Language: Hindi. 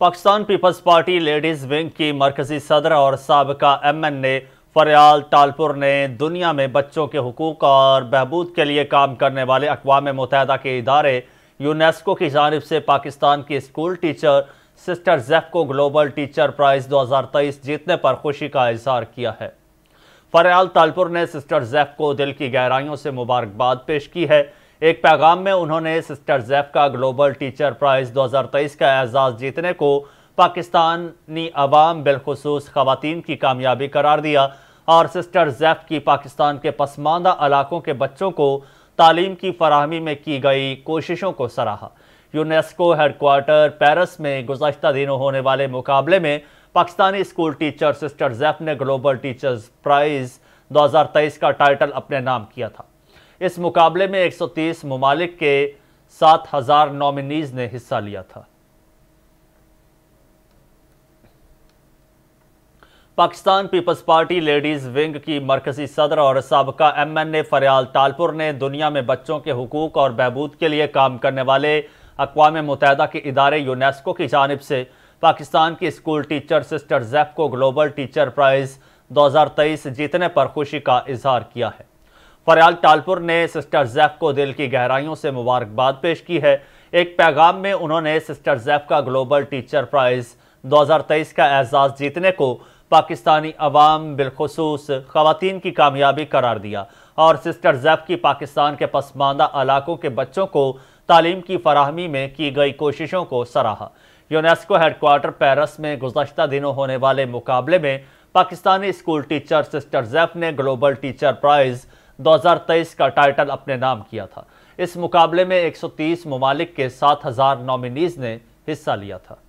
Pakistan peoples party ladies wing की मरकजी सदर और सबका M N A Faryal Talpur ने दुनिया में बच्चों के हकूक़ और बहबूद के लिए काम करने वाले अकवा मुतहदा के इदारे यूनेस्को की जानब से पाकिस्तान की स्कूल टीचर सिस्टर जैफ को ग्लोबल टीचर प्राइज़ 2023 जीतने पर खुशी का इजहार किया है। फरियाल तालपुर ने सिस्टर जैफ को दिल की गहराइयों से मुबारकबाद पेश की है। एक पैगाम में उन्होंने सिस्टर जैफ का ग्लोबल टीचर प्राइज़ 2023 का एजाज़ जीतने को पाकिस्तानी अवाम बिलखसूस खवतिन की कामयाबी करार दिया और सिस्टर जैफ की पाकिस्तान के पसमानदा इलाकों के बच्चों को तालीम की फराहमी में की गई कोशिशों को सराहा। यूनेस्को हेडकोार्टर पेरिस में गुजशत दिनों होने वाले मुकाबले में Pakistani school teacher sister Zeph ने ग्लोबल टीचर्स प्राइज़ 2023 का टाइटल अपने नाम किया था। इस मुकाबले में 130 ममालिक के 7000 नॉमिनीज ने हिस्सा लिया था। Pakistan peoples party ladies wing की मरकजी सदर और सबका M N A Faryal Talpur ने दुनिया में बच्चों के हकूक और बहबूद के लिए काम करने वाले अकवा मुतहदा के इदारे यूनेस्को की जानब से पाकिस्तान की स्कूल टीचर सिस्टर जैफ को ग्लोबल टीचर प्राइज़ 2023 जीतने पर खुशी का इजहार किया है। फरियाल टालपुर ने सिस्टर जैफ को दिल की गहराइयों से मुबारकबाद पेश की है। एक पैगाम में उन्होंने सिस्टर जैफ का ग्लोबल टीचर प्राइज़ 2023 का एजाज़ जीतने को पाकिस्तानी अवाम बिलखसूस खातन की कामयाबी करार दिया और सिस्टर जैफ की पाकिस्तान के पसमानदा इलाकों के बच्चों को तालीम की फराहमी में की गई कोशिशों को सराहा। यूनेस्को हेडकोार्टर पेरिस में गुजशत दिनों होने वाले मुकाबले में Pakistani school teacher sister Zeph ने ग्लोबल टीचर प्राइज़ 2023 का टाइटल अपने नाम किया था। इस मुकाबले में 130 ममालिक के 7000 नॉमिनीज ने हिस्सा लिया था।